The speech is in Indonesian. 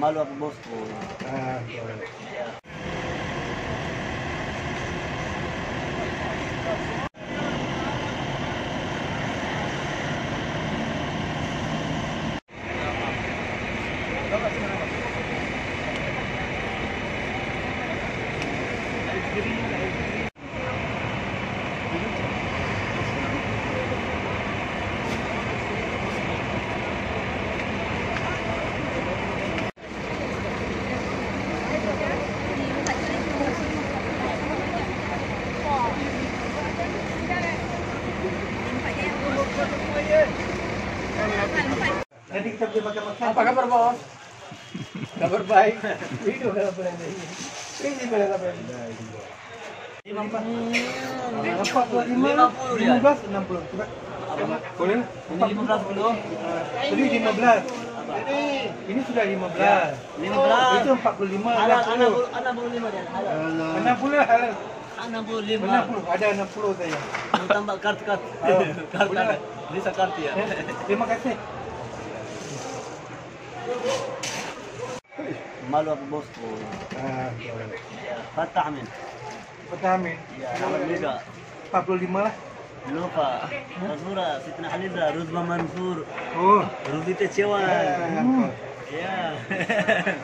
Malu aku bosku. Ah, boleh. Kita beli makan-makan. Apa kabar bos? Kabar baik. Video kalau pernah ini. Apa ini? Lima empat. Empat puluh lima, lima belas, enam puluh. Coba. Boleh. Ini lima belas. Tadi lima belas. Ini sudah lima belas. Lima belas. Itu empat puluh lima. Halal, anak halal. Halal. Enam puluh lima. Enam puluh. Ada enam puluh saya. Mau tambah kartu kartu. Oh, boleh ada. Bisa kartu ya. Ya, Terima kasih. Malu aku bosku. Ah, boleh. Fatah Amin. Pertama, Ya, puluh lima lah. Lupa. Rasura, Sitna Halida, Ruzma Mansur, Oh. Ruzi Tecewan. Ah, Ya.